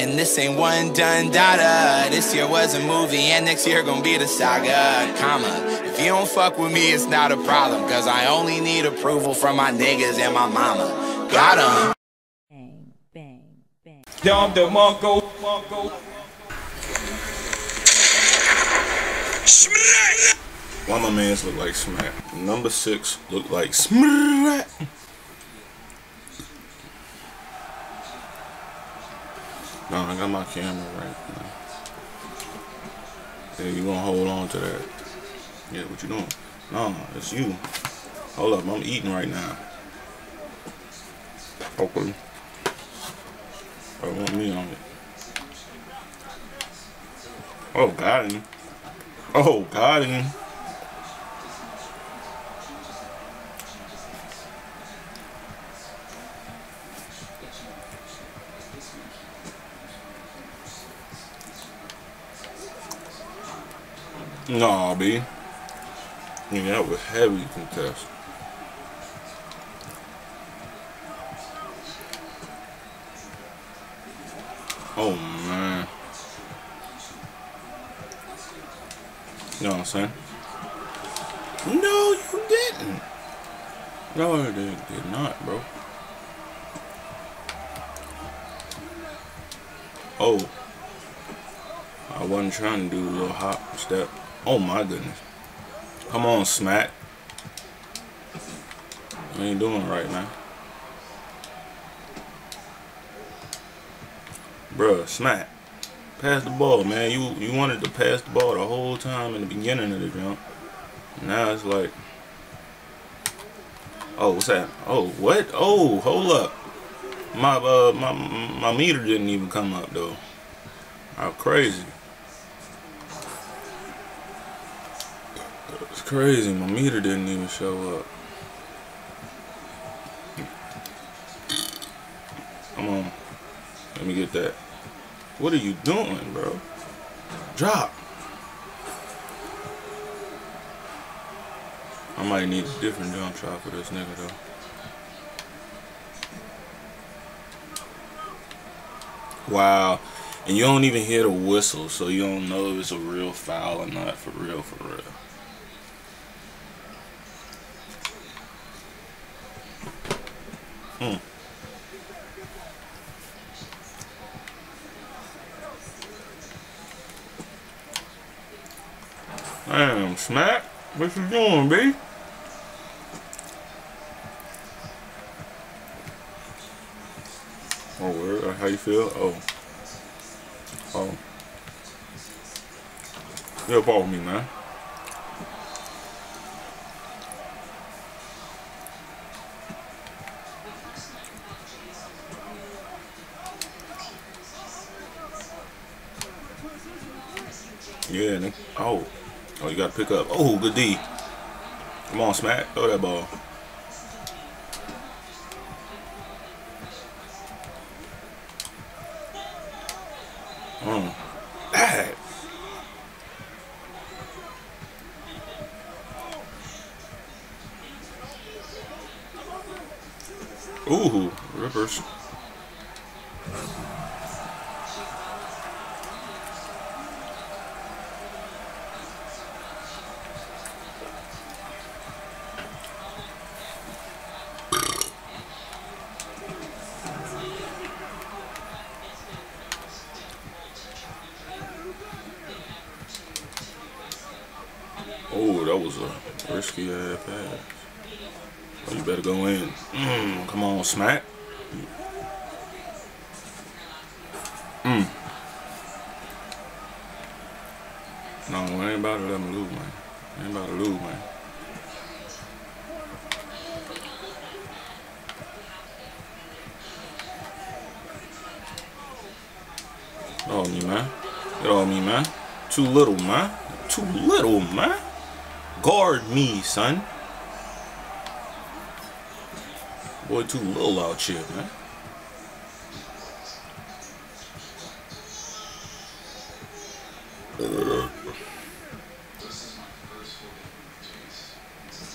And this ain't one done data. This year was a movie, and next year gonna be the saga. Comma. If you don't fuck with me, it's not a problem. Cause I only need approval from my niggas and my mama. Got 'em. Bang, bang, bang. Dom DeMarco. Marco. Why my mans look like smack? Number six look like smack. No, I got my camera right now. Yeah, you gonna hold on to that. Yeah, what you doing? No, it's you. Hold up, I'm eating right now. Okay. I want me on it. Oh, got him. Oh, got him. Nah, B. Yeah, that was heavy contest. Oh man. You know what I'm saying? No, you didn't. No, I did, did not, bro. Oh. I wasn't trying to do a little hop step. Oh my goodness. Come on, Smack. You ain't doing right, man. Bruh, Smack. Pass the ball, man. You you wanted to pass the ball the whole time in the beginning of the jump. Now it's like Oh, what's that? Oh, what? Oh, hold up. My uh my my meter didn't even come up though. How crazy. Crazy. My meter didn't even show up. Come on. Let me get that. What are you doing, bro? Drop. I might need a different jump shot for this nigga though. Wow. And you don't even hear the whistle, so you don't know if it's a real foul or not for real, for real. Damn, Smack. What you doing, B? Oh, where? Uh, how you feel? Oh. Oh. You up off me, man. Yeah. Oh. Oh, you gotta pick up. Oh, good D. Come on, Smack. Throw that ball. Mm. Ooh, rippers. Oh, that was a risky ass pass. Oh, you better go in. Mm, come on, smack. Mm. No, I ain't about to let him lose, man. I ain't about to lose, man. Get on me, man. Get on me, man. Too little, man. Too little, man. Guard me, son. Boy, too little out here, man.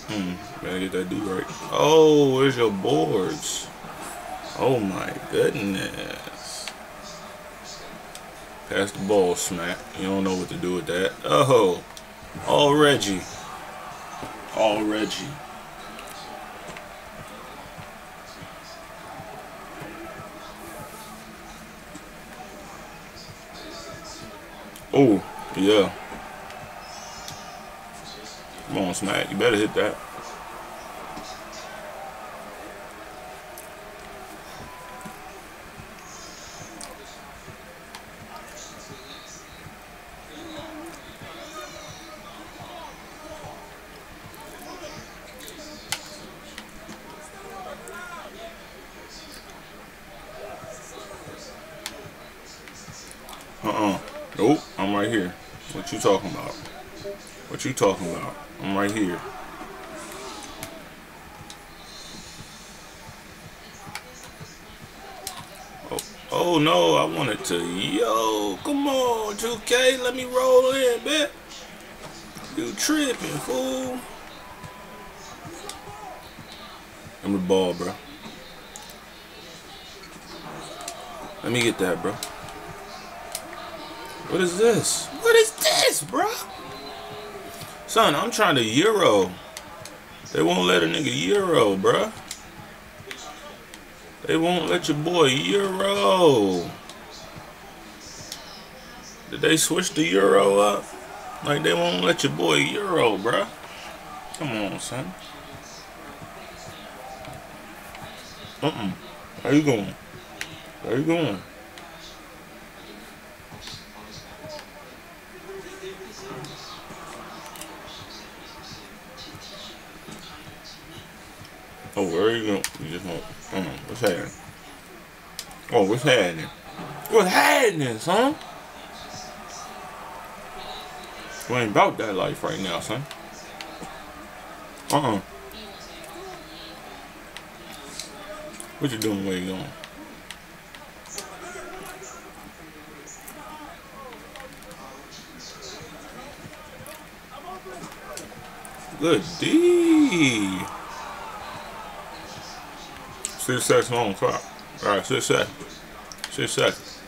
Hmm, gotta get that D right. Oh, where's your boards? Oh my goodness. Pass the ball, smack. You don't know what to do with that. Oh, all Reggie. All Reggie. Oh, yeah. Come on, Smack. You better hit that. Uh-uh. Nope, I'm right here. What you talking about? What you talking about? I'm right here. Oh, oh no, I wanted to. Yo, come on, 2K, let me roll in, bet. You tripping, fool. I'm the ball, bro. Let me get that, bro. What is this? This, bro? Son, I'm trying to Euro. They won't let a nigga Euro, bruh. They won't let your boy Euro. Did they switch the Euro up? Like they won't let your boy Euro, bruh. Come on, son. Uh-uh. How you going? How you going? Oh, where are you going? You just want. Um, what's happening? Oh, what's happening? What's happening, son? We ain't about that life right now, son. Uh-uh. What you doing? Where you going? Good D. Six seconds on the clock. Alright, six seconds. Six seconds.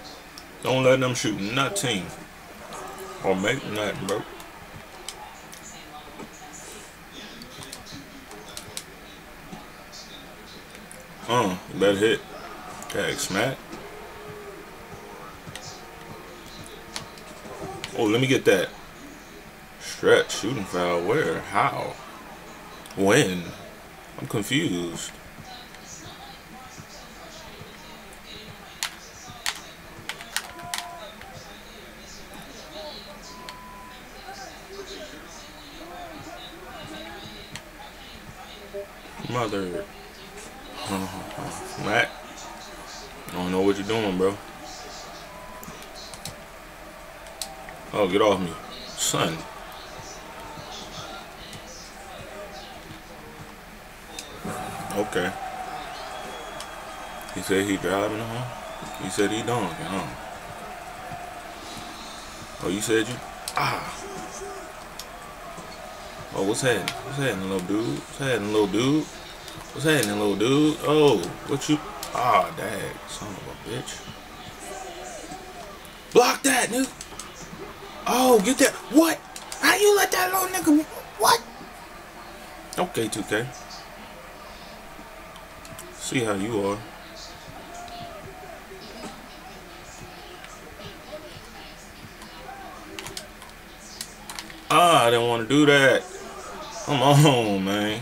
Don't let them shoot nothing. Or make nothing, bro. Uh, better hit. Tag smack. Oh, let me get that. Stretch, shooting foul. Where? How? When? I'm confused. Mother. Matt. I don't know what you're doing, bro. Oh, get off me. Son. Okay. He said he driving huh? He said he donkey, huh? Oh, you said you? Ah. Oh, what's happening? What's happening, little dude? What's happening, little dude? What's happening, little dude? Oh, what you? Ah, dang, son of a bitch. Block that, dude. Oh, get that. What? How you let that little nigga? What? Okay, 2K. See how you are. Ah, I didn't want to do that. Come on, man.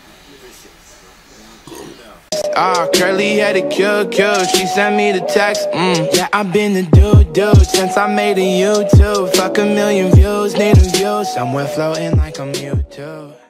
Ah, curly headed kill kill. She sent me the text. Mm. Yeah, I've been the dude dude since I made a YouTube. Fuck a million views, need a view somewhere floating like I'm Mewtwo.